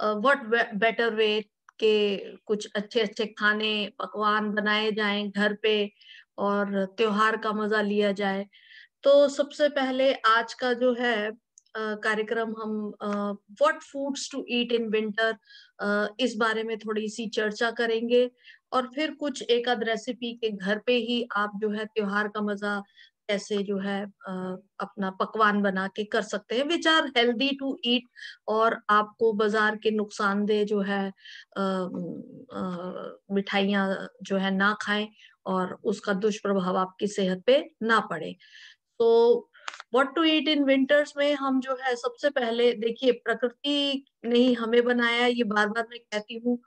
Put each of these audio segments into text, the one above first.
What better way के कुछ अच्छे अच्छे खाने, पकवान बनाए जाएँ घर पे और त्योहार का मज़ा लिया जाए। तो सबसे पहले आज का जो है कार्यक्रम हम what foods to eat in winter इस बारे में थोड़ी सी चर्चा करेंगे। और फिर कुछ एक आध रेसिपी के घर पे ही आप जो है त्योहार का मज़ा कैसे जो है अपना पकवान बना के कर सकते हैं। Which are healthy to eat और आपको बाज़ार के नुकसानदेह जो है मिठाइयाँ जो है ना खाएँ और उसका दुष्प्रभाव आपकी सेहत पे ना पड़े। तो what to eat in winters में हम जो है, सबसे पहले देखिए, प्रकृति ने ही हमें बनाया ये बार बार मैं कहती हूँ।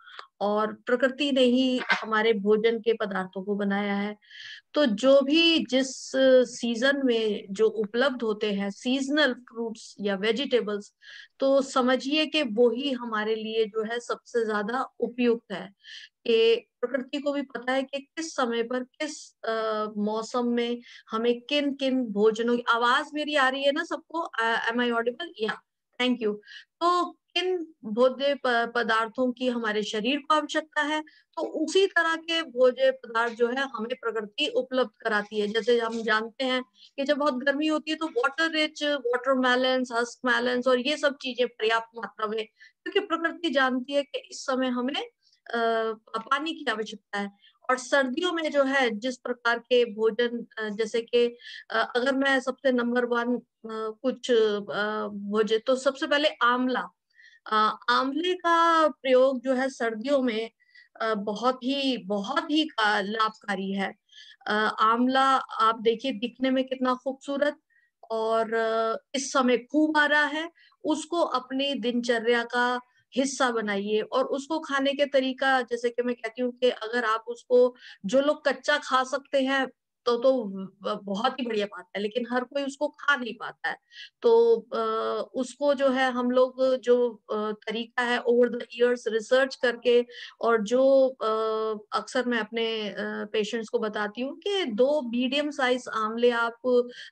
और प्रकृति ने ही हमारे भोजन के पदार्थों को बनाया है। तो जो भी जिस सीज़न में जो उपलब्ध होते हैं सीजनल फ्रूट्स या वेजिटेबल्स तो समझिए कि वो ही हमारे लिए जो है सबसे ज़्यादा उपयुक्त है। कि प्रकृति को भी पता है कि किस समय पर किस आ, मौसम में हमें किन किन भोजनों की आवाज़ मेरी आ रही है ना सबको एम आई ऑडिबल या थैंक यू तो किन भोज्य पदार्थों की हमारे शरीर को आवश्यकता है? तो उसी तरह के भोज्य पदार्थ जो है, हमें प्रकृति उपलब्ध कराती है। जैसे हम जानते हैं कि जब बहुत गर्मी होती है तो water rich watermelon musk melon और ये सब चीज़ें पर्याप्त मात्रा में, क्योंकि प्रकृति जानती है कि इस समय हमें पानी की आवश्यकता है। और सर्दियों में जो है, जिस प्रकार के भोजन जैसे कि अगर मैं सबसे नंबर वन कुछ भोजन तो सबसे पहले आंवला। आंवले का प्रयोग जो है सर्दियों में बहुत ही बहुत ही लाभकारी है। आंवला आप देखिए दिखने में कितना खूबसूरत और इस समय खूब आ रहा है। उसको अपनी दिनचर्या का हिस्सा बनाइए और उसको खाने के तरीका, जैसे कि मैं कहती हूँ कि अगर आप उसको, जो लोग कच्चा खा सकते हैं तो तो बहुत ही बढ़िया बात है, लेकिन हर कोई उसको खा नहीं पाता है। तो उसको जो है हम लोग जो तरीका है ओवर द इयर्स रिसर्च करके और जो अक्सर मैं अपने पेशेंट्स को बताती हूँ कि दो मीडियम साइज़ आंवले आप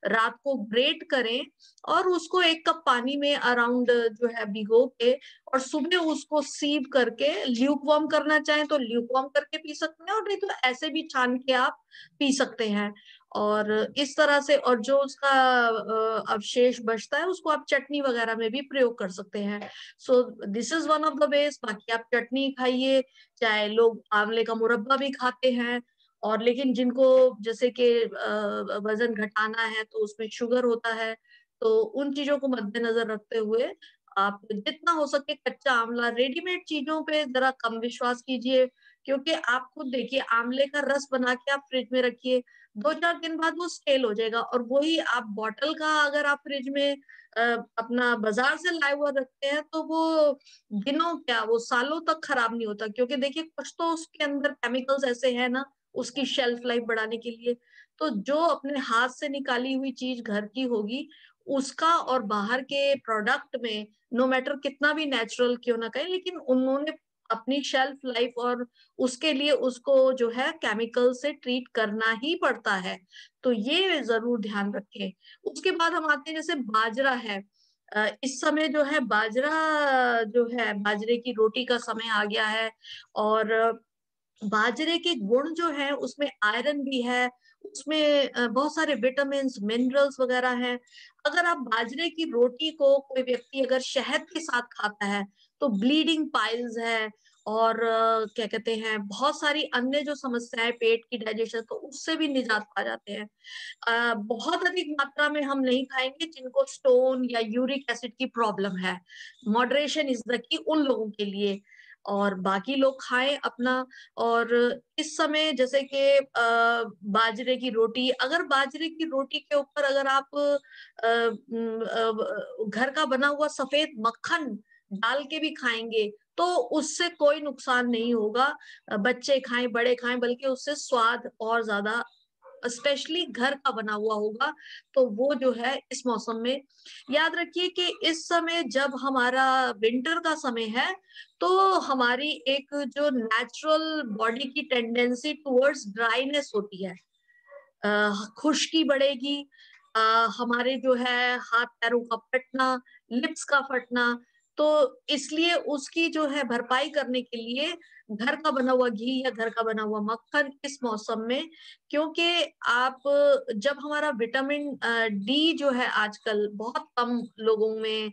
रात को ग्रेट करें और उसको एक कप पानी में अराउंड जो है भिगो के और सुबह उसको सीव करके ल्यूक वार्म करना चाहे तो ल्यूक वार्म करके पी सकते हैं, और नहीं तो ऐसे भी छान के आप पी सकते हैं। और इस तरह से, और जो उसका अवशेष बचता है, उसको आप चटनी वगैरह में भी प्रयोग कर सकते हैं। So this is one of the best बाकी आप चटनी खाइए, चाहे लोग आंवले का मुरब्बा भी खाते हैं, और लेकिन जिनको जैसे कि वज़न घटाना है तो उसमें शुगर होता है तो उन चीज़ों को मद्देनजर रखते हुए आप जितना हो सके कच्चा आंवला रेडीमेड चीज़ों पे जरा कम विश्वास कीजिए, क्योंकि आप खुद देखिए आंवले का रस बना के आप फ्रिज में रखिए दो चार दिन बाद वो स्टेल हो जाएगा और वही आप बॉटल का अगर आप फ्रिज में अपना बाज़ार से लाए हुआ रखते हैं तो वो दिनों क्या, वो सालों तक खराब नहीं होता, क्योंकि देखिए कुछ तो उसके अंदर केमिकल्स ऐसे है ना, उसकी शेल्फ लाइफ बढ़ाने के लिए तो जो अपने हाथ से निकाली हुई चीज़ घर की होगी उसका और बाहर के प्रोडक्ट में नो no मैटर कितना भी नेचुरल क्यों ना कहें, लेकिन उन्होंने अपनी शेल्फ लाइफ और उसके लिए उसको जो है केमिकल से ट्रीट करना ही पड़ता है। तो ये ज़रूर ध्यान रखें। उसके बाद हम आते हैं जैसे बाजरा है। इस समय जो है बाजरा जो है, बाजरे की रोटी का समय आ गया है और बाजरे के गुण जो है, उसमें आयरन भी है उसमें बहुत सारे विटामिन मिनरल्स वगैरह हैं। अगर आप बाजरे की रोटी को कोई व्यक्ति अगर शहद के साथ खाता है तो ब्लीडिंग पाइल्स है और क्या कहते हैं, बहुत सारी अन्य जो समस्याएँ पेट की डाइजेशन तो उससे भी निजात पा जाते हैं। बहुत अधिक मात्रा में हम नहीं खाएँगे जिनको स्टोन या यूरिक एसिड की प्रॉब्लम है। मॉडरेशन इज़ द की उन लोगों के लिए और बाकी लोग खाएँ अपना। और इस समय जैसे कि बाजरे की रोटी, अगर बाजरे की रोटी के ऊपर अगर आप घर का बना हुआ सफ़ेद मक्खन डाल के भी खाएँगे तो उससे कोई नुकसान नहीं होगा। बच्चे खाएँ, बड़े खाएँ, बल्कि उससे स्वाद और ज़्यादा स्पेशली घर का बना हुआ होगा तो वो जो है इस मौसम में। याद रखिए कि इस समय जब हमारा विंटर का समय है तो हमारी एक जो नेचुरल बॉडी की टेंडेंसी टुवर्ड्स ड्राइनेस होती है। खुश्की बढ़ेगी आ, हमारे जो है हाथ पैरों का फटना लिप्स का फटना तो इसलिए उसकी जो है भरपाई करने के लिए घर का बना हुआ घी या घर का बना हुआ मक्खन इस मौसम में, क्योंकि आप, जब हमारा विटामिन डी जो है आजकल बहुत कम लोगों में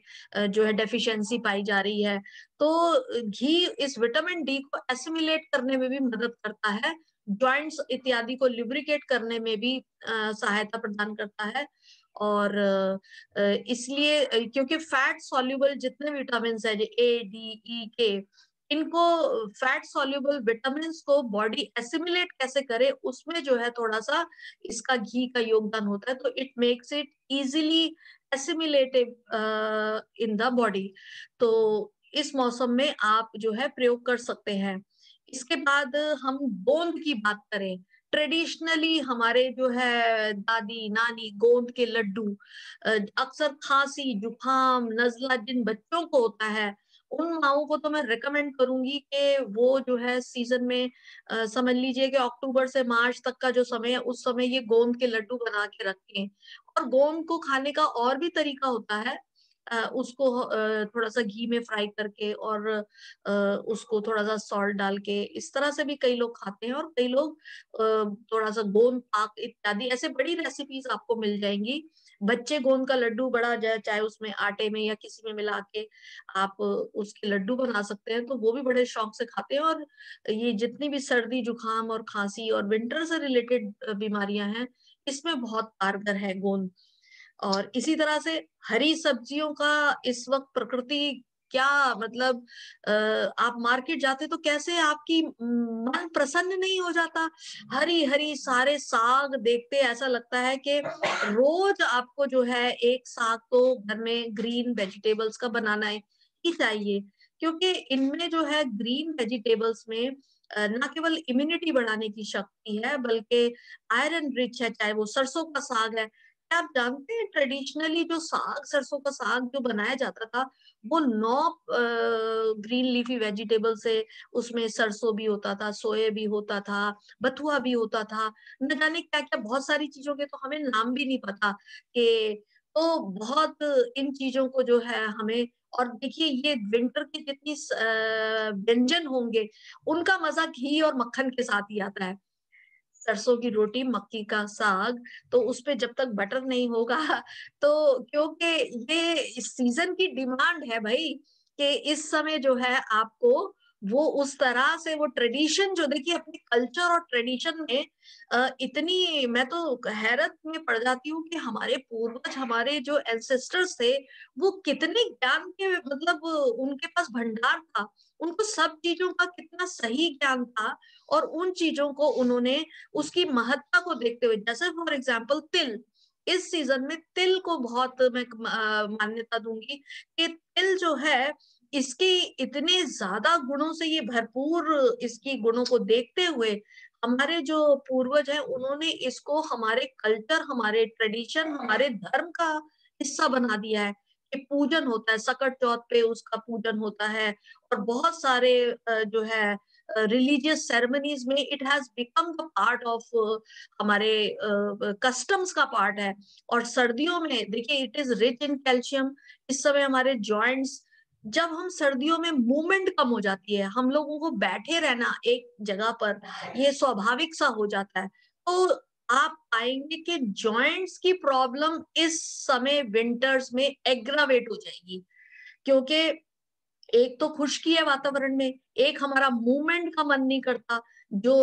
जो है डेफिशिएंसी पाई जा रही है तो घी इस विटामिन डी को एसिमुलेट करने में भी मदद करता है ज्वाइंट्स इत्यादि को लिब्रिकेट करने में भी सहायता प्रदान करता है और इसलिए क्योंकि फैट सॉल्युबल जितने विटामिन है ए डी ई के इनको फैट सॉल्युबल विटामिन को बॉडी एसिमुलेट कैसे करे, उसमें जो है थोड़ा सा इसका घी का योगदान होता है तो it makes it easily assimilative in the body तो इस मौसम में आप जो है प्रयोग कर सकते हैं। इसके बाद हम गोंद की बात करें। ट्रेडिशनली हमारे जो है दादी नानी गोंद के लड्डू अक्सर खांसी जुकाम नजला जिन बच्चों को होता है उन माओ को तो मैं रिकमेंड करूँगी कि वो जो है सीज़न में आ, समझ लीजिए कि अक्टूबर से मार्च तक का जो समय है उस समय ये गोंद के लड्डू बना के रखें। और गोंद को खाने का और भी तरीका होता है उसको थोड़ा सा घी में फ्राई करके और उसको थोड़ा सा सॉल्ट डाल के इस तरह से भी कई लोग खाते हैं और कई लोग थोड़ा सा गोंद, पाक इत्यादि ऐसे बड़ी रेसिपीज़ आपको मिल जाएँगी। बच्चे गोंद का लड्डू बड़ा जाए चाहे उसमें आटे में या किसी में मिला के आप उसके लड्डू बना सकते हैं तो वो भी बड़े शौक से खाते हैं और ये जितनी भी सर्दी, जुकाम और खांसी और विंटर से रिलेटेड बीमारियाँ हैं, इसमें बहुत कारगर है गोंद। और इसी तरह से हरी सब्जियों का इस वक्त प्रकृति क्या मतलब आप मार्केट जाते तो कैसे आपकी मन प्रसन्न नहीं हो जाता? हरी हरी सारे साग देखते ऐसा लगता है कि रोज आपको जो है एक साग तो घर में ग्रीन वेजिटेबल्स का बनाना है ही चाहिए, क्योंकि इनमें जो है ग्रीन वेजिटेबल्स में ना केवल इम्यूनिटी बढ़ाने की शक्ति है, बल्कि आयरन रिच है, चाहे वो सरसों का साग है आप जानते हैं ट्रेडिशनली जो साग, सरसों का साग जो बनाया जाता था, वो नौ ग्रीन लीफी वेजिटेबल से उसमें सरसों भी होता था सोए भी होता था, बथुआ भी होता था। न जाने क्या क्या बहुत सारी चीज़ों के तो हमें नाम भी नहीं पता कि तो बहुत इन चीज़ों को जो है हमें, और देखिए ये विंटर के जितनी व्यंजन होंगे, उनका मज़ा घी और मक्खन के साथ ही आता है। सरसों की रोटी, मक्की का साग तो उस पर जब तक बटर नहीं होगा तो क्योंकि ये सीज़न की डिमांड है भाई, कि इस समय जो है आपको वो उस तरह से वो ट्रेडिशन जो देखिए अपने कल्चर और ट्रेडिशन में इतनी, मैं तो हैरत में पड़ जाती हूँ कि हमारे पूर्वज, हमारे जो एंसेस्टर्स थे, वो कितने ज्ञान के मतलब उनके पास भंडार था। उनको सब चीज़ों का कितना सही ज्ञान था और उन चीज़ों को उन्होंने उसकी महत्ता को देखते हुए, जैसे फॉर एग्ज़ाम्पल तिल। इस सीज़न में तिल को बहुत मैं मान्यता दूँगी कि तिल जो है इसके इतने ज़्यादा गुणों से ये भरपूर इसकी गुणों को देखते हुए हमारे जो पूर्वज हैं, उन्होंने इसको हमारे कल्चर हमारे ट्रेडिशन हमारे धर्म का हिस्सा बना दिया है कि पूजन होता है। सकट चौथ पे उसका पूजन होता है और बहुत सारे जो है रिलीजियस सेरेमनीज में it has become the part of हमारे कस्टम्स का पार्ट है। और सर्दियों में, देखिए it is rich in calcium इस समय हमारे जॉइंट्स जब हम सर्दियों में मूवमेंट कम हो जाती है, हम लोगों को बैठे रहना एक जगह पर, ये स्वाभाविक सा हो जाता है। तो आप पाएँगे कि जॉइंट्स की प्रॉब्लम इस समय विंटर्स में एग्रावेट हो जाएगी, क्योंकि एक तो खुशकी है वातावरण में, एक हमारा मूवमेंट का मन नहीं करता, जो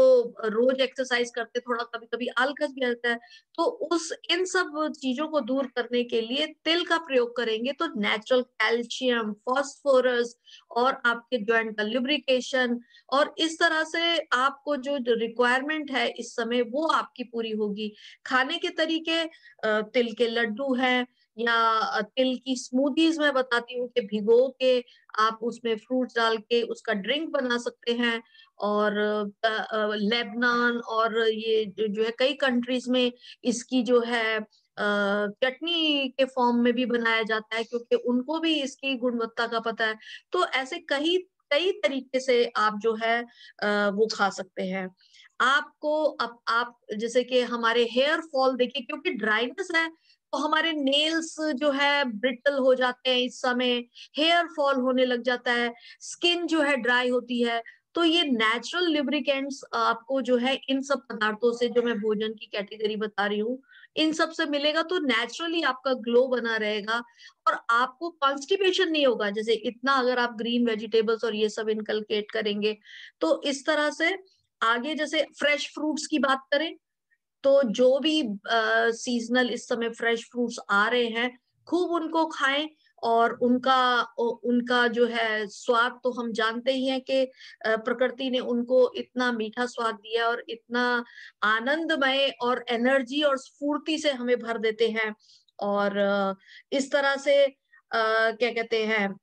रोज एक्सरसाइज करते, थोड़ा कभी कभी आलकस भी आता है तो उस, इन सब चीज़ों को दूर करने के लिए तिल का प्रयोग करेंगे तो नेचुरल कैल्शियम फॉस्फोरस और आपके ज्वाइंट का लिब्रिकेशन और इस तरह से आपको जो रिक्वायरमेंट है इस समय वो आपकी पूरी होगी। खाने के तरीके तिल के लड्डू हैं या तिल की स्मूदीज मैं बताती हूँ कि भिगो के आप उसमें फ्रूट डाल के उसका ड्रिंक बना सकते हैं और लेबनान और ये जो है कई कंट्रीज़ में इसकी जो है चटनी के फॉर्म में भी बनाया जाता है क्योंकि उनको भी इसकी गुणवत्ता का पता है। तो ऐसे कई कई तरीके से आप जो है वो खा सकते हैं। आपको अब, आप जैसे कि हमारे हेयर फॉल देखिए, क्योंकि ड्राइनेस है तो हमारे नेल्स जो है ब्रिटल हो जाते हैं इस समय हेयर फॉल होने लग जाता है स्किन जो है ड्राई होती है तो ये नेचुरल लिब्रिकेंट्स आपको जो है इन सब पदार्थों से जो मैं भोजन की कैटेगरी बता रही हूँ, इन सबसे मिलेगा तो नेचुरली आपका ग्लो बना रहेगा और आपको कॉन्स्टिपेशन नहीं होगा। जैसे इतना अगर आप ग्रीन वेजिटेबल्स और ये सब इनकलकेट करेंगे तो इस तरह से आगे जैसे फ्रेश फ्रूट्स की बात करें तो जो भी सीजनल इस समय फ्रेश फ्रूट्स आ रहे हैं, खूब उनको खाएँ और उनका उनका जो है स्वाद तो हम जानते ही हैं कि प्रकृति ने उनको इतना मीठा स्वाद दिया और इतना आनंदमय और एनर्जी और स्फूर्ति से हमें भर देते हैं और इस तरह से क्या कहते हैं,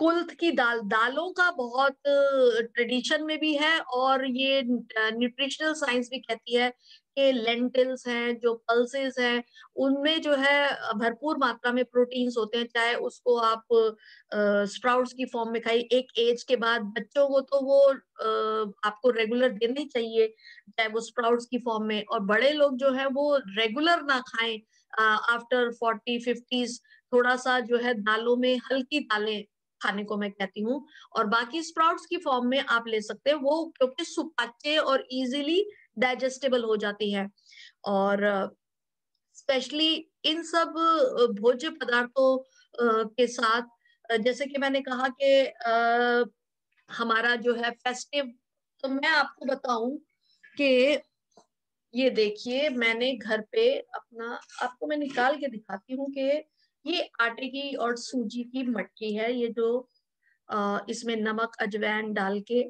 कुल्थ की दाल, दालों का बहुत ट्रेडिशन में भी है और ये न्यूट्रिशनल साइंस भी कहती है कि लेंटिल्स हैं जो पल्सेस हैं उनमें जो है भरपूर मात्रा में प्रोटीन्स होते हैं चाहे उसको आप स्प्राउट्स की फॉर्म में खाइए एक एज के बाद बच्चों को तो वो आ, आपको रेगुलर देने चाहिए चाहे वो स्प्राउट्स की फॉर्म में और बड़े लोग जो है वो रेगुलर ना खाएँ आफ्टर फोर्टी फिफ्टीज थोड़ा सा जो है दालों में हल्की दालें खाने को मैं कहती हूँ और बाकी स्प्राउट्स की फॉर्म में आप ले सकते हैं वो क्योंकि सुपाचे और इजीली डाइजेस्टेबल हो जाती है। और स्पेशली इन सब भोज्य पदार्थों के साथ जैसे कि मैंने कहा कि हमारा जो है फेस्टिव तो मैं आपको बताऊँ कि ये देखिए, मैंने घर पे अपना, आपको मैं निकाल के दिखाती हूँ कि ये आटे की और सूजी की मटकी है, ये जो इसमें नमक, अजवैन डाल के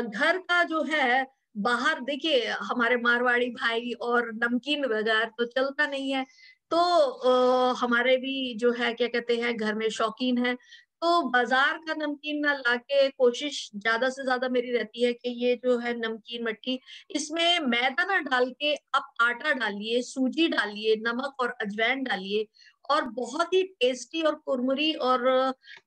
घर का जो है बाहर देखिए हमारे मारवाड़ी भाई और नमकीन बाज़ार तो चलता नहीं है। तो आ, हमारे भी जो है क्या कहते हैं घर में शौकीन है। तो बाज़ार का नमकीन ना लाके कोशिश ज़्यादा से ज़्यादा मेरी रहती है कि ये जो है नमकीन मट्टी इसमें मैदा ना डाल के आप आटा डालिए सूजी डालिए नमक और अजवैन डालिए और बहुत ही टेस्टी और कुरमुरी और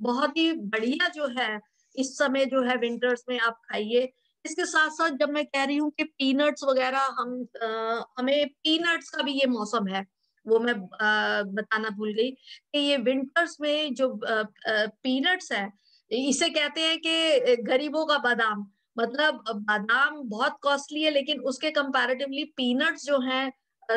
बहुत ही बढ़िया जो है इस समय जो है विंटर्स में आप खाइए। इसके साथ साथ जब मैं कह रही हूँ कि पीनट्स वगैरह हम आ, हमें पीनट्स का भी ये मौसम है वो मैं आ, बताना भूल गई कि ये विंटर्स में जो पीनट्स है इसे कहते हैं कि गरीबों का बादाम। मतलब बादाम बहुत कॉस्टली है लेकिन उसके कंपैरेटिवली पीनट्स जो हैं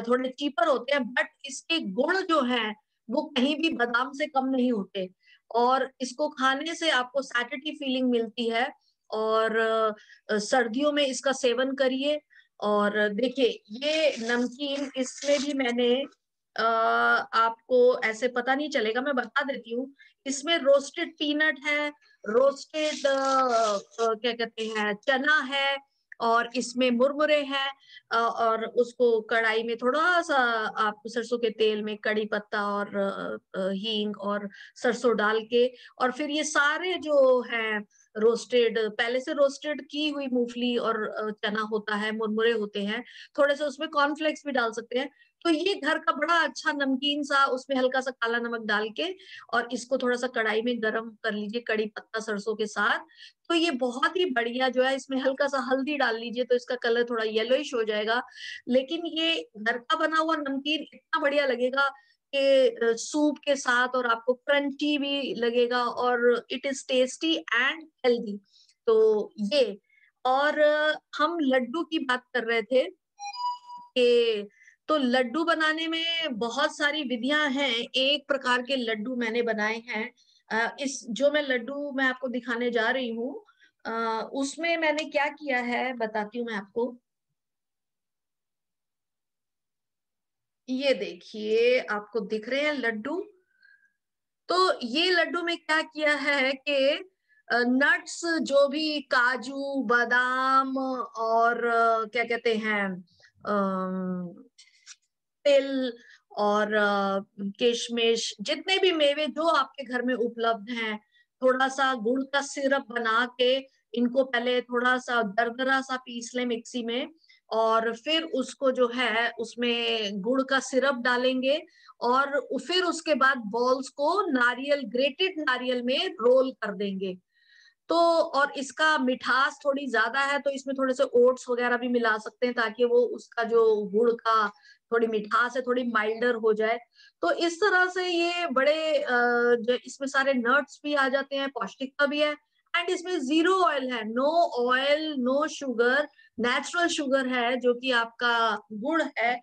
थोड़े चीपर होते हैं बट इसके गुण जो है वो कहीं भी बादाम से कम नहीं होते। और इसको खाने से आपको सैटिटी फीलिंग मिलती है और सर्दियों में इसका सेवन करिए। और देखिए, ये नमकीन इसमें भी मैंने आपको ऐसे पता नहीं चलेगा, मैं बता देती हूँ। इसमें रोस्टेड पीनट है रोस्टेड क्या कहते हैं, चना है और इसमें मुरमुरे हैं और उसको कढ़ाई में थोड़ा सा आप सरसों के तेल में कड़ी पत्ता और हींग और सरसों डाल के, और फिर ये सारे जो हैं रोस्टेड पहले से रोस्टेड की हुई मूंगफली और चना होता है, मुरमुरे होते हैं, थोड़े से उसमें कॉर्नफ्लेक्स भी डाल सकते हैं। तो ये घर का बड़ा अच्छा नमकीन सा, उसमें हल्का सा काला नमक डाल के और इसको थोड़ा सा कढ़ाई में गर्म कर लीजिए, कड़ी पत्ता सरसों के साथ। तो ये बहुत ही बढ़िया जो है, इसमें हल्का सा हल्दी डाल लीजिए तो इसका कलर थोड़ा येलोइश हो जाएगा। लेकिन ये घर का बना हुआ नमकीन इतना बढ़िया लगेगा के सूप के साथ और आपको क्रंची भी लगेगा और it is tasty and healthy तो ये, और हम लड्डू की बात कर रहे थे कि तो लड्डू बनाने में बहुत सारी विधियाँ हैं। एक प्रकार के लड्डू मैंने बनाए हैं। इस, जो मैं लड्डू मैं आपको दिखाने जा रही हूँ उसमें मैंने क्या किया है बताती हूँ मैं आपको। ये देखिए, आपको दिख रहे हैं लड्डू। तो ये लड्डू में क्या किया है कि नट्स जो भी काजू, बादाम और, क्या कहते हैं तिल और किशमिश, जितने भी मेवे जो आपके घर में उपलब्ध हैं, थोड़ा सा गुड़ का सिरप बना के इनको पहले थोड़ा सा दरदरा सा पीस ले मिक्सी में। और फिर उसको जो है, उसमें गुड़ का सिरप डालेंगे और फिर उसके बाद बॉल्स को नारियल ग्रेटेड नारियल में रोल कर देंगे। तो और इसका मिठास थोड़ी ज़्यादा है तो इसमें थोड़े से ओट्स वगैरह भी मिला सकते हैं ताकि वो उसका जो गुड़ का थोड़ी मिठास है, थोड़ी माइल्डर हो जाए। तो इस तरह से ये बड़े जो इसमें सारे नट्स भी आ जाते हैं, पौष्टिकता भी है। एंड इसमें ज़ीरो ऑयल है no oil no sugar natural sugar है, जो कि आपका गुड़ है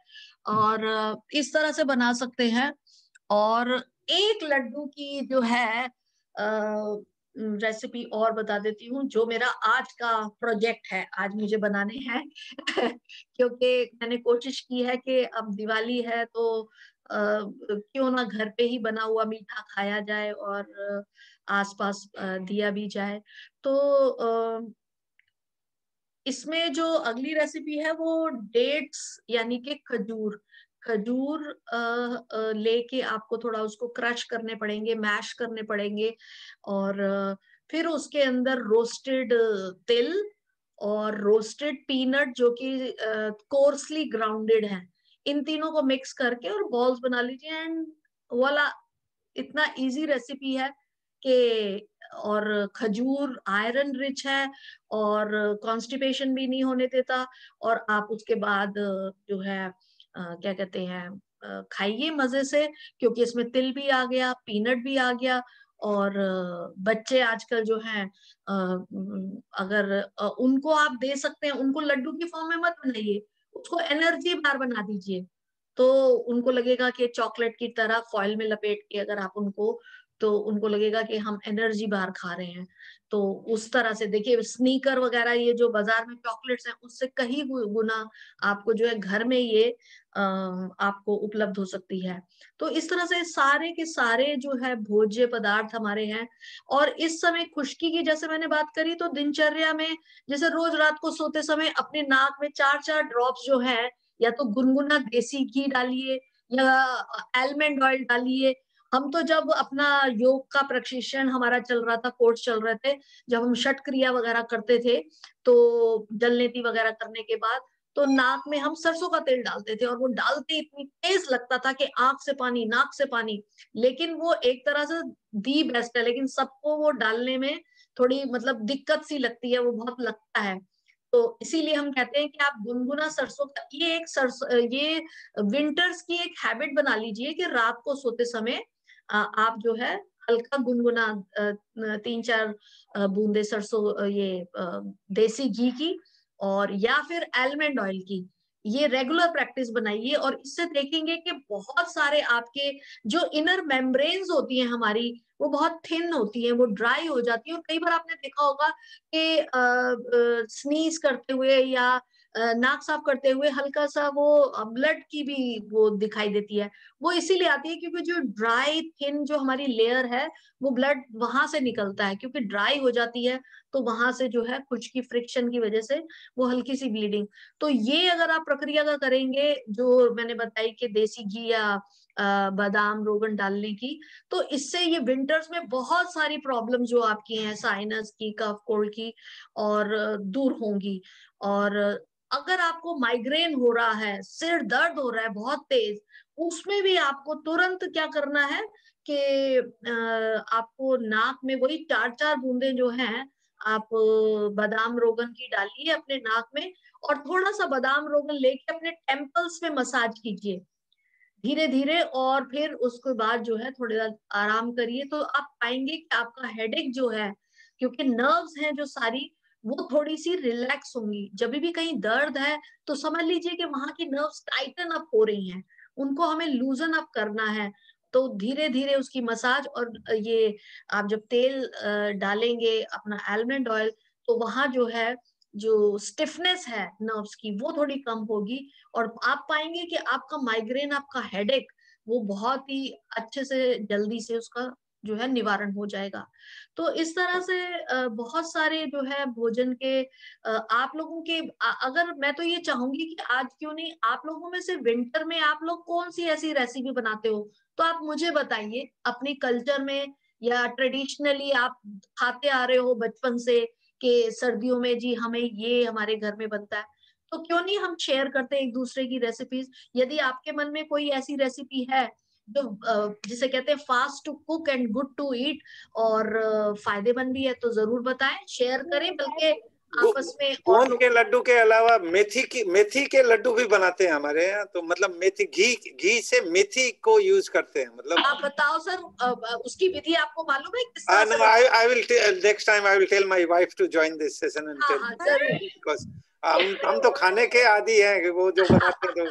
और इस तरह से बना सकते हैं। और एक लड्डू की जो है रेसिपी और बता देती हूँ, जो मेरा आज का प्रोजेक्ट है। आज मुझे बनाने हैं, क्योंकि मैंने कोशिश की है कि अब दिवाली है तो क्यों ना घर पे ही बना हुआ मीठा खाया जाए और आसपास दिया भी जाए। तो इसमें जो अगली रेसिपी है वो डेट्स यानी कि खजूर खजूर लेके आपको थोड़ा उसको क्रश करने पड़ेंगे मैश करने पड़ेंगे और फिर उसके अंदर रोस्टेड तिल और रोस्टेड पीनट जो कि कोर्सली ग्राउंडेड है। इन तीनों को मिक्स करके और बॉल्स बना लीजिए एंड वाला इतना इजी रेसिपी है। कि और खजूर आयरन रिच है और कॉन्स्टिपेशन भी नहीं होने देता और आप उसके बाद जो है क्या कहते हैं खाइए मज़े से क्योंकि इसमें तिल भी आ गया पीनट भी आ गया और बच्चे आजकल जो हैं अगर उनको आप दे सकते हैं, उनको लड्डू की फॉर्म में मत बनाइए, उसको एनर्जी बार बना दीजिए। तो उनको लगेगा कि चॉकलेट की तरह फॉइल में लपेट के अगर आप उनको तो उनको लगेगा कि हम एनर्जी बार खा रहे हैं। तो उस तरह से देखिए स्नीकर वगैरह ये जो बाज़ार में चॉकलेट्स हैं, उससे कहीं गुना आपको जो है घर में ये आपको उपलब्ध हो सकती है। तो इस तरह से सारे के सारे जो है भोज्य पदार्थ हमारे हैं और इस समय खुश्की की जैसे मैंने बात करी तो दिनचर्या में जैसे रोज रात को सोते समय अपने नाक में चार चार ड्रॉप्स जो है, या तो गुनगुना देसी घी डालिए या एलमंड ऑयल डालिए हम तो जब अपना योग का प्रशिक्षण हमारा चल रहा था कोर्स चल रहे थे, जब हम षट क्रिया वगैरह करते थे तो जल नीति वगैरह करने के बाद तो नाक में हम सरसों का तेल डालते थे और वो डालते इतनी तेज लगता था कि आँख से पानी, नाक से पानी। लेकिन वो एक तरह से दी बेस्ट है, लेकिन सबको वो डालने में थोड़ी मतलब दिक्कत सी लगती है, वो बहुत लगता है। तो इसीलिए हम कहते हैं कि आप गुनगुना सरसों का, ये एक सरसों, ये विंटर्स की एक हैबिट बना लीजिए कि रात को सोते समय आप जो है हल्का गुनगुना तीन चार बूंदे सरसों ये देसी घी की और, या फिर एलमंड ऑयल की। ये रेगुलर प्रैक्टिस बनाइए और इससे देखेंगे कि बहुत सारे आपके जो इनर मेम्ब्रेन्स होती हैं हमारी, वो बहुत थिन होती है, वो ड्राई हो जाती है। और कई बार आपने देखा होगा कि स्नीज करते हुए या नाक साफ़ करते हुए हल्का सा वो ब्लड की भी वो दिखाई देती है। वो इसीलिए आती है क्योंकि जो ड्राई थिन जो हमारी लेयर है, वो ब्लड वहाँ से निकलता है, क्योंकि ड्राई हो जाती है तो वहाँ से जो है कुछ की फ्रिक्शन की वजह से वो हल्की सी ब्लीडिंग तो ये अगर आप प्रक्रिया का करेंगे, जो मैंने बताई कि देसी घी या बादाम, रोगन डालने की तो इससे ये विंटर्स में बहुत सारी प्रॉब्लम जो आपकी हैं साइनस की कफ कोल्ड की, और दूर होंगी. और अगर आपको माइग्रेन हो रहा है, सिर दर्द हो रहा है बहुत तेज, उसमें भी आपको तुरंत क्या करना है कि आपको नाक में वही चार चार बूंदे जो हैं आप बादाम रोगन की डालिए अपने नाक में और थोड़ा सा बादाम रोगन लेके अपने टेम्पल्स में मसाज कीजिए। धीरे धीरे और फिर उसके बाद जो है थोड़ी आराम करिए तो आप पाएँगे कि आपका हेडेक जो है, क्योंकि नर्व्स हैं जो सारी, वो थोड़ी सी रिलैक्स होंगी। जब भी कहीं दर्द है तो समझ लीजिए कि वहाँ की नर्व्स टाइटन अप हो रही हैं। उनको हमें लूजन अप करना है। तो धीरे धीरे उसकी मसाज और ये आप जब तेल डालेंगे, अपना एलमंड ऑयल तो वहाँ जो है, जो स्टिफनेस है नर्व्स की, वो थोड़ी कम होगी और आप पाएँगे कि आपका माइग्रेन आपका हेडेक वो बहुत ही अच्छे से जल्दी से उसका जो है निवारण हो जाएगा। तो इस तरह से बहुत सारे जो है भोजन के आप लोगों के अगर मैं तो ये चाहूँगी कि आज क्यों नहीं, आप लोगों में से विंटर में आप लोग कौन सी ऐसी रेसिपी बनाते हो तो आप मुझे बताइए, अपने कल्चर में या ट्रेडिशनली आप खाते आ रहे हो बचपन से कि सर्दियों में जी हमें ये हमारे घर में बनता है तो क्यों नहीं हम शेयर करते एक दूसरे की रेसिपीज़ यदि आपके मन में कोई ऐसी रेसिपी है जो जिसे कहते हैं fast to cook and good to eat और फ़ायदेमंद भी है तो ज़रूर बताएँ शेयर करें, बल्कि आपस में गोंद के लड्डू के अलावा मेथी की मेथी के लड्डू भी बनाते हैं हमारे यहाँ तो मतलब मेथी घी घी से मेथी को यूज़ करते हैं मतलब आप बताओ सर उसकी विधि आपको मालूम है किस I will next time I will tell my wife to join this session and tell because हम हम तो खाने के आदि हैं वो जो बनाते हैं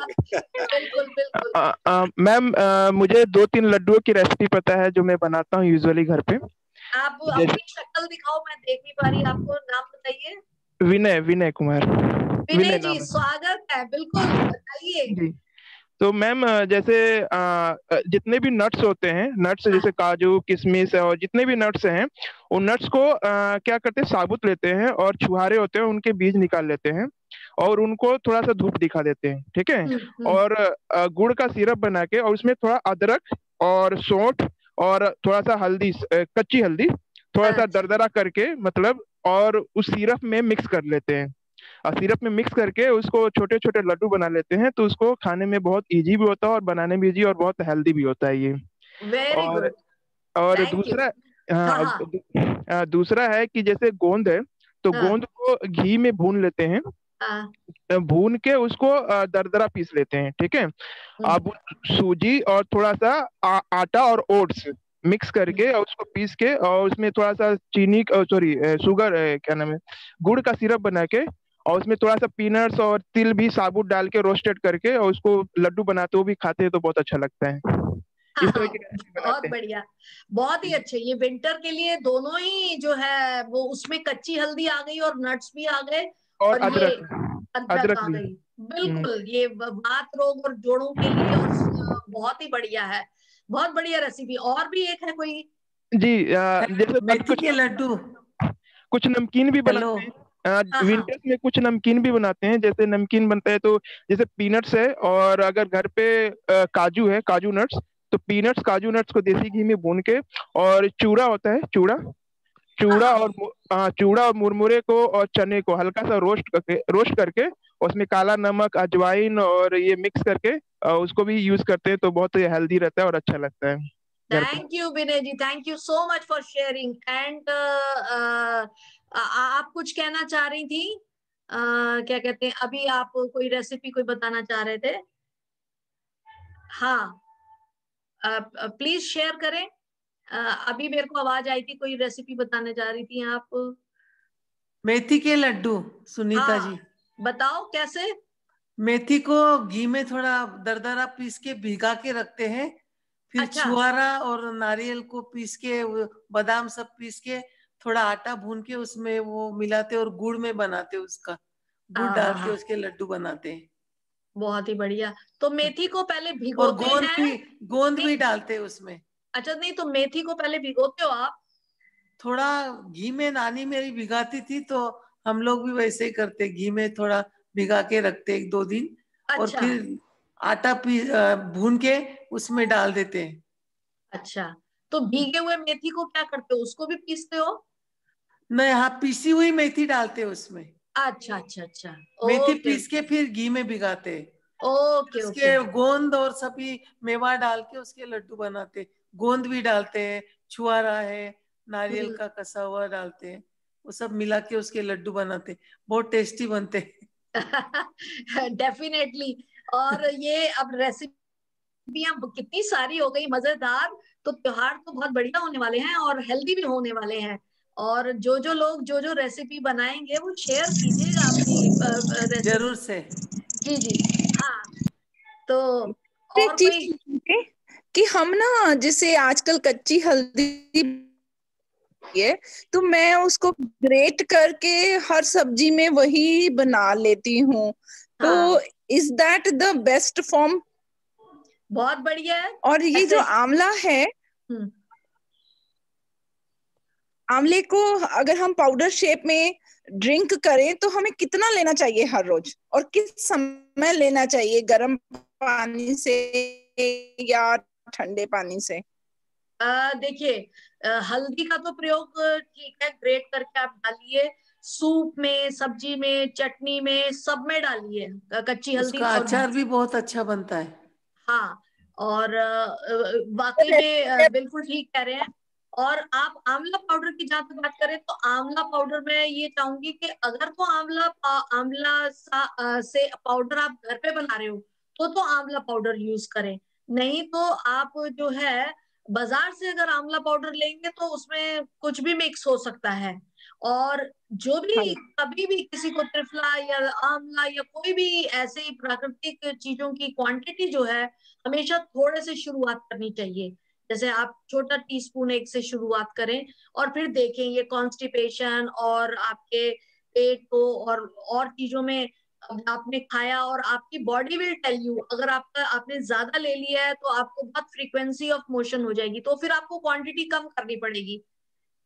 मैम मुझे दो तीन लड्डुओं की रेसिपी पता है जो मैं बनाता हूँ यूजुअली घर पे। आप अपनी शक्ल दिखाओ मैं देख नहीं पा रही आपको नाम बताइए। विनय विनय कुमार। विनय जी स्वागत है बिल्कुल बताइए। तो मैम जैसे जितने भी नट्स होते हैं नट्स जैसे हाँ। काजू किशमिश और जितने भी नट्स हैं उन नट्स को क्या करते हैं साबुत लेते हैं और छुहारे होते हैं उनके बीज निकाल लेते हैं और उनको थोड़ा सा धूप दिखा देते हैं ठीक है? हम्म, हम्म। और गुड़ का सिरप बना के और उसमें थोड़ा अदरक और सौंठ और थोड़ा सा हल्दी कच्ची हल्दी थोड़ा सा अच्छा। दरदरा करके मतलब और उस सिरप में मिक्स कर लेते हैं और सिरप में मिक्स करके उसको छोटे छोटे लड्डू बना लेते हैं तो उसको खाने में बहुत इजी भी होता है और बनाने में इजी और बहुत हेल्दी भी होता है ये और और दूसरा हाँ, हाँ, हाँ दूसरा है कि जैसे गोंद है तो हाँ. गोंद को घी में भून लेते हैं हाँ. भून के उसको दरदरा पीस लेते हैं ठीक है? हम्म। अब सूजी और थोड़ा सा आ, आटा और ओट्स मिक्स करके और उसको पीस के और उसमें थोड़ा सा चीनी सॉरी शुगर क्या नाम है गुड़ का सिरप बना के और उसमें थोड़ा सा पीनट्स और तिल भी साबुत डाल के रोस्टेड करके और उसको लड्डू बनाते हुए भी खाते हैं तो बहुत अच्छा लगता है। की बहुत बढ़िया बहुत ही अच्छे ये विंटर के लिए दोनों ही जो है वो उसमें कच्ची हल्दी आ गई और नट्स भी आ गए और, अदरक। अदरक आ गई। बिल्कुल हम्म। ये बात रोग और जोड़ों के लिए और बहुत ही बढ़िया है। बहुत बढ़िया रेसिपी और भी एक है कोई? जी जैसे मेथी के लड्डू। कुछ नमकीन भी बनाते हैं। विंटर्स हाँ, हाँ। में कुछ नमकीन भी बनाते हैं। जैसे नमकीन बनता है तो जैसे पीनट्स है और अगर घर पे काजू है काजू नट्स तो पीनट्स काजू नट्स को देसी घी में भून के और चूड़ा होता है चूड़ा चूड़ा हाँ। और चूड़ा और मुरमुरे को और चने को हल्का सा रोस्ट करके रोस्ट करके उसमें काला नमक अजवाइन और ये मिक्स करके उसको भी यूज़ करते हैं तो बहुत हेल्दी रहता है और अच्छा लगता है। Thank you Vinay ji thank you so much for sharing and आप कुछ कहना चाह रही थी? आ, क्या कहते हैं? अभी आप कोई रेसिपी कोई बताना चाह रहे थे? हाँ। प्लीज़ शेयर करें। अभी मेरे को आवाज़ आई थी कोई रेसिपी बताने जा रही थी आप? मेथी के लड्डू सुनीता हाँ, जी। बताओ कैसे? मेथी को घी में थोड़ा दरदरा पीस के भिगा के रखते हैं फिर अच्छा। छुआरा और नारियल को पीस के बादाम सब पीस के थोड़ा आटा भून के उसमें वो मिलाते और गुड़ में बनाते उसका। गुड़ डाल के उसके लड्डू बनाते हैं। बहुत ही बढ़िया। तो मेथी को पहले भिगोते और गोंद भी गोंद भी डालते उसमें। अच्छा नहीं तो मेथी को पहले भिगोते हो आप। थोड़ा घी में नानी मेरी भिगाती थी तो हम लोग भी वैसे ही करते घी में थोड़ा भिगा के रखते एक दो दिन। अच्छा। और फिर आटा भून के उसमें डाल देते हैं। अच्छा तो भीगे हुए मेथी को क्या करते हो? उसको भी पीसते हो? नहीं हाँ पीसी हुई मेथी डालते उसमें। अच्छा अच्छा अच्छा। मेथी पीस के फिर घी में भिगाते ओके उसके गोंद और सभी मेवा डाल के उसके लड्डू बनाते गोंद भी डालते हैं छुआरा है नारियल हम्म। का कसा हुआ डालते हैं वो सब मिला के उसके लड्डू बनाते बहुत टेस्टी बनते डेफिनेटली और ये अब रेसिपियाँ कितनी सारी हो गई मज़ेदार। तो त्योहार तो बहुत बढ़िया होने वाले हैं और हेल्दी भी होने वाले हैं। और जो जो लोग जो जो रेसिपी बनाएँगे वो शेयर कीजिएगा अपनी ज़रूर से। जी जी। हाँ। तो और कोई कि हम ना जैसे आजकल कच्ची हल्दी है तो मैं उसको ग्रेट करके हर सब्ज़ी में वही बना लेती हूँ। तो is that the best form बहुत बढ़िया है। और ये जो आंवला है हम्म। आंवले को अगर हम पाउडर शेप में ड्रिंक करें तो हमें कितना लेना चाहिए हर रोज? और किस समय लेना चाहिए? गर्म पानी से या ठंडे पानी से। देखिए हल्दी का तो प्रयोग ठीक है ग्रेट करके आप डालिए। सूप में सब्ज़ी में चटनी में सब में डालिए। कच्ची हल्दी अचार भी बहुत अच्छा बनता है। हाँ और वाकई में बिल्कुल ठीक कह रहे हैं। और आप आंवला पाउडर की जहाँ तक बात करें तो आंवला पाउडर में ये चाहूँगी कि अगर तो आंवला आंवला से पाउडर आप घर पे बना रहे हो तो तो आंवला पाउडर यूज़ करें। नहीं तो आप जो है बाज़ार से अगर आंवला पाउडर लेंगे तो उसमें कुछ भी मिक्स हो सकता है और जो भी हाँ। कभी भी किसी को त्रिफला या आंवला या कोई भी ऐसे ही प्राकृतिक चीज़ों की क्वांटिटी जो है हमेशा थोड़े से शुरुआत करनी चाहिए जैसे आप छोटा टीस्पून एक से शुरुआत करें और फिर देखें ये कॉन्स्टिपेशन और आपके पेट को और और चीज़ों में आपने खाया और आपकी बॉडी विल टेल यू अगर आपका, आपने ज़्यादा ले लिया है तो आपको बहुत फ्रीक्वेंसी ऑफ़ मोशन हो जाएगी तो फिर आपको क्वांटिटी कम करनी पड़ेगी।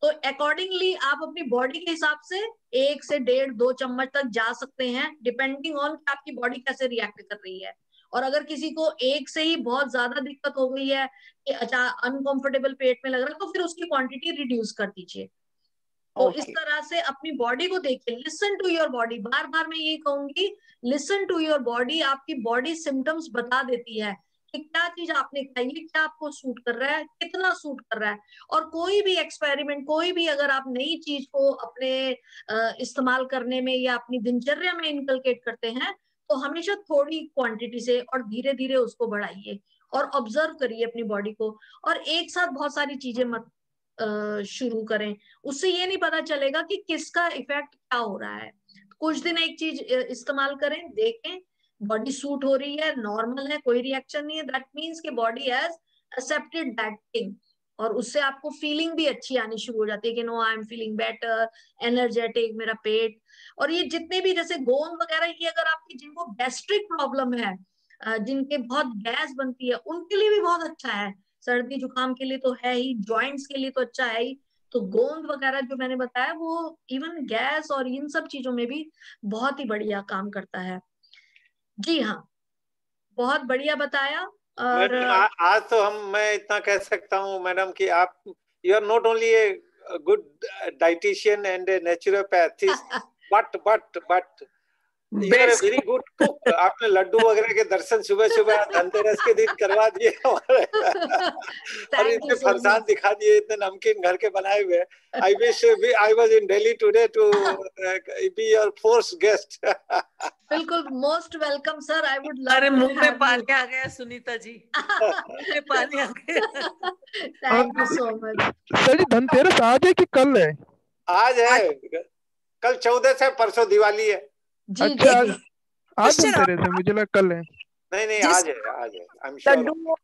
तो अकॉर्डिंगली आप अपनी बॉडी के हिसाब से एक से डेढ़, दो चम्मच तक जा सकते हैं डिपेंडिंग ऑन कि आपकी बॉडी कैसे रिएक्ट कर रही है। और अगर किसी को एक से ही बहुत ज़्यादा दिक्कत हो गई है कि अच्छा अनकंफर्टेबल पेट में लग रहा है तो फिर उसकी क्वांटिटी रिड्यूस कर दीजिए। तो okay. इस तरह से अपनी बॉडी को देखिए लिसन टू योर बॉडी बार बार मैं ये कहूँगी लिसन टू योर बॉडी आपकी बॉडी सिम्टम्स बता देती है कि क्या चीज़ आपने खाई है क्या आपको सूट कर रहा है कितना सूट कर रहा है। और कोई भी एक्सपेरिमेंट कोई भी अगर आप नई चीज़ को अपने इस्तेमाल करने में या अपनी दिनचर्या में इनकलकेट करते हैं तो हमेशा थोड़ी क्वांटिटी से और धीरे धीरे उसको बढ़ाइए और ऑब्ज़र्व करिए अपनी बॉडी को। और एक साथ बहुत सारी चीज़ें मत शुरू करें। उससे ये नहीं पता चलेगा कि किसका इफ़ेक्ट क्या हो रहा है। कुछ दिन एक चीज़ इस्तेमाल करें, देखें बॉडी सूट हो रही है नॉर्मल है, कोई रिएक्शन नहीं है। दैट मीन्स कि body has accepted that thing और उससे आपको फीलिंग भी अच्छी आनी शुरू हो जाती है कि no I am feeling better energetic मेरा पेट। और ये जितने भी जैसे गोंद वगैरह की अगर आपकी जिनको गैस्ट्रिक प्रॉब्लम है जिनके बहुत गैस बनती है, उनके लिए भी बहुत अच्छा है। सर्दी जुकाम के लिए तो है ही ज्वाइंट्स के लिए तो अच्छा है ही। तो गोंद वगैरह जो मैंने बताया वो इवन गैस और इन सब चीज़ों में भी बहुत ही बढ़िया काम करता है। जी हाँ बहुत बढ़िया बताया और आ, आज तो हम मैं इतना कह सकता हूँ मैडम कि आप you are not only a good dietitian and a naturopathist but but but very good cook आपने लड्डू वगैरह के दर्शन सुबह सुबह धनतेरस के दिन करवा दिए और इतने फरसान दिखा दिए इतने नमकीन घर के बनाए हुए। I wish I was in Delhi today to be your force guest बिल्कुल most welcome sir I would love अरे मुँह में पानी आ गया सुनीता जी। मुँह में पानी आ गया। Thank you so much sir जी धनतेरस आज है कि कल है? आज है। कल चौदह से परसों दिवाली है। जी अच्छा आज आज धनतेरस है मुझे लगा कल है। नहीं नहीं आज है आज है। लड्डू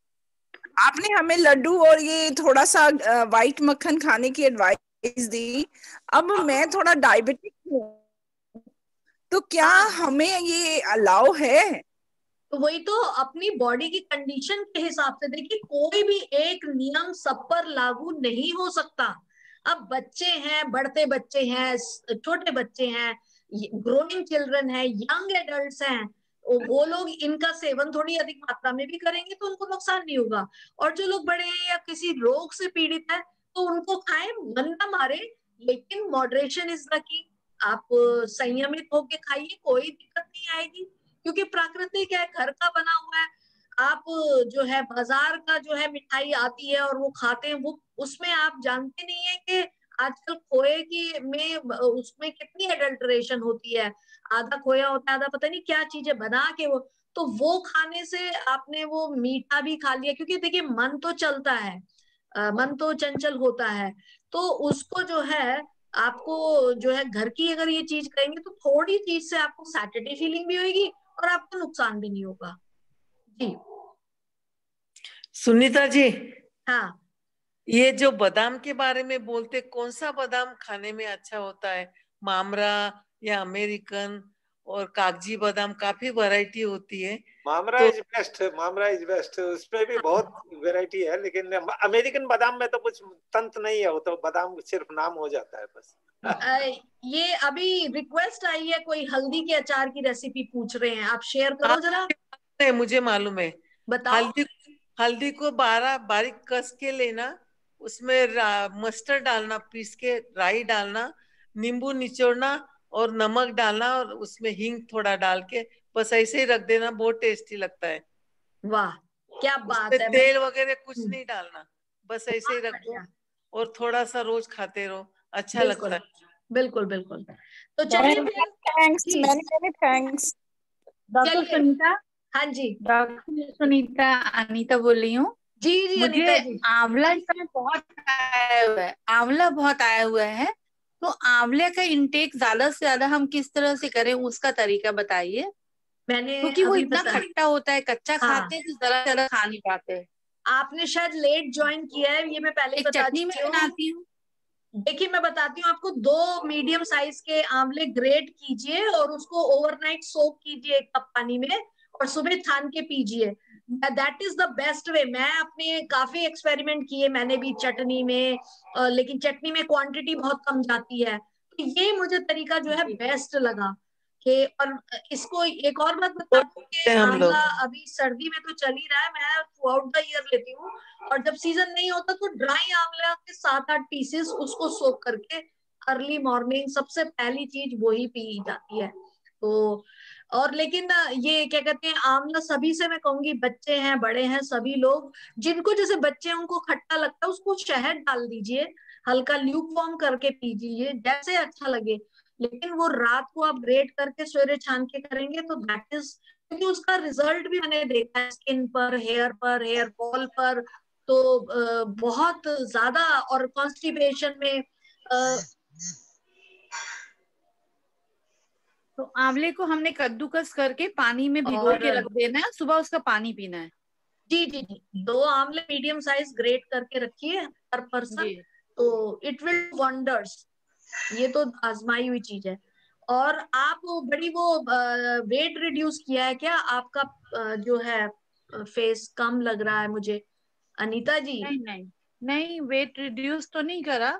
आपने हमें लड्डू और ये थोड़ा सा व्हाइट मक्खन खाने की एडवाइस दी। अब मैं थोड़ा डायबिटिक हूँ। तो क्या हाँ। हमें ये अलाउ है? तो वही तो अपनी बॉडी की कंडीशन के हिसाब से देखिए कोई भी एक नियम सब पर लागू नहीं हो सकता। अब बच्चे हैं बढ़ते बच्चे हैं छोटे बच्चे हैं ग्रोइंग चिल्ड्रन है यंग एडल्ट हैं, वो लोग इनका सेवन थोड़ी अधिक मात्रा में भी करेंगे तो उनको नुकसान नहीं होगा। और जो लोग बड़े हैं या किसी रोग से पीड़ित है तो उनको खाएँ न मारे, लेकिन मॉडरेशन इज़ द की आप संयमित होके खाइए, कोई दिक्कत नहीं आएगी। क्योंकि प्राकृतिक है, घर का बना हुआ है, आप जो है, बाज़ार का जो है मिठाई आती है और वो खाते हैं, वो, उसमें आप जानते नहीं है कि आजकल खोए की में उसमें कितनी एडल्ट्रेशन होती है? आधा खोया होता है आधा पता नहीं क्या चीज़ें बना के वो तो वो खाने से आपने वो मीठा भी खा लिया क्योंकि देखिए मन तो चलता है आ, मन तो चंचल होता है तो उसको जो है आपको जो है घर की अगर ये चीज़ करेंगे तो थोड़ी चीज़ से आपको सैटरडे फीलिंग भी होगी और आपको नुकसान भी नहीं होगा। जी। सुनीता जी हाँ। ये जो बादाम के बारे में बोलते कौन सा बादाम खाने में अच्छा होता है? मामरा या अमेरिकन और कागज़ी बादाम काफ़ी वैरायटी होती है। मामरा इज़ बेस्ट मामरा इज़ बेस्ट उसमें भी बहुत वैरायटी है लेकिन अमेरिकन बादाम में तो कुछ तंत्र नहीं है वो तो बादाम सिर्फ़ नाम हो जाता है बस। ये अभी रिक्वेस्ट आई है कोई हल्दी के अचार की रेसिपी पूछ रहे हैं आप शेयर करो जरा। मुझे मालूम है। बताओ। हल्दी हल्दी को बारह बारीक कस के लेना उसमें मस्टर्ड डालना पीस के राई डालना नींबू निचोड़ना और नमक डालना और उसमें हींग थोड़ा डाल के बस ऐसे ही रख देना बहुत टेस्टी लगता है। वाह क्या बात है तेल वगैरह कुछ हम्म। नहीं डालना बस ऐसे ही रखो और थोड़ा सा रोज खाते रहो अच्छा लगता है। बिल्कुल बिल्कुल। तो चलिए थैंक्स थैंक्स सुनीता हाँ जी। डॉक्टर सुनीता अनीता बोल रही हूँ। जी जी मुझे आंवला इस समय बहुत आया हुआ है। आंवला बहुत आया हुआ है। तो आंवले का इंटेक ज़्यादा से ज़्यादा हम किस तरह से करें उसका तरीका बताइए। मैंने क्योंकि वो इतना खट्टा होता है कच्चा हाँ। खाते हैं तो ज़्यादा ज़्यादा खा नहीं पाते। आपने शायद लेट ज्वाइन किया है ये मैं पहले चटनी में बनाती हूँ। देखिए मैं बताती हूँ आपको दो मीडियम साइज़ के आंवले ग्रेट कीजिए और उसको ओवरनाइट सोक कीजिए एक कप पानी में और सुबह छान के पीजिए। That is the best way मैं अपने काफ़ी एक्सपेरिमेंट किए मैंने भी चटनी में लेकिन चटनी में क्वांटिटी बहुत कम जाती है। तो ये मुझे तरीका जो है बेस्ट लगा कि और इसको एक और बात बता दूँ आंवला अभी सर्दी में तो चल ही रहा है। मैं थ्रू आउट द ईयर लेती हूँ। और जब सीज़न नहीं होता तो ड्राई आंवला के सात आठ पीसेस उसको सोक करके अर्ली मॉर्निंग सबसे पहली चीज़ वही पी जाती है। तो और लेकिन ये क्या कहते हैं आमला सभी से मैं कहूँगी बच्चे हैं, बड़े हैं, सभी लोग, जिनको जैसे बच्चे उनको खट्टा लगता है, उसको शहद डाल दीजिए, हल्का ल्यूक फॉर्म करके पीजिए, जैसे अच्छा लगे। लेकिन वो रात को आप ग्रेट करके सवेरे छान के करेंगे तो दैट इज़ क्योंकि उसका रिज़ल्ट भी मैंने देखा है स्किन पर हेयर पर हेयर फॉल पर तो बहुत ज़्यादा और कॉन्स्टिपेशन में तो आंवले को हमने कद्दूकस करके पानी में भिगो के रख देना है सुबह उसका पानी पीना है। जी जी जी। दो आंवले मीडियम साइज़ ग्रेट करके रखिए हर पर्सन तो इट विल वंडर्स ये तो आजमाई हुई चीज़ है। और आप बड़ी वो वेट रिड्यूस किया है क्या? आपका जो है फेस कम लग रहा है मुझे। अनीता जी। नहीं नहीं नहीं वेट रिड्यूस तो नहीं करा।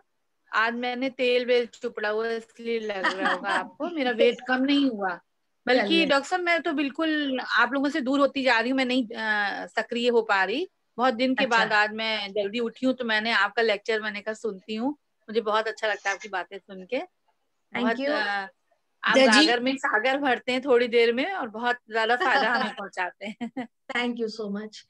आज मैंने तेल वेल चुपड़ा हुआ इसलिए लग रहा होगा आपको मेरा वेट कम नहीं हुआ। बल्कि डॉक्टर साहब मैं तो बिल्कुल आप लोगों से दूर होती जा रही हूँ मैं नहीं सक्रिय हो पा रही। बहुत दिन के अच्छा। बाद आज मैं जल्दी उठी हूँ तो मैंने आपका लेक्चर मैंने कहा सुनती हूँ। मुझे बहुत अच्छा लगता है आपकी बातें सुन के। बहुत आप सागर में सागर भरते हैं थोड़ी देर में और बहुत ज़्यादा फ़ायदा हमें पहुंचाते हैं। Thank you so much